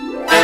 Yeah.